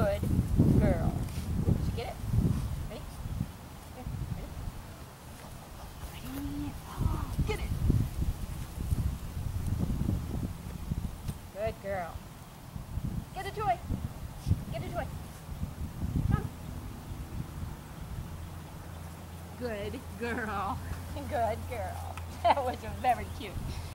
Good girl. Did you get it? Ready? Here, ready? Ready? Oh, get it. Good girl. Get a toy. Get a toy. Come. Good girl. Good girl. That was very cute.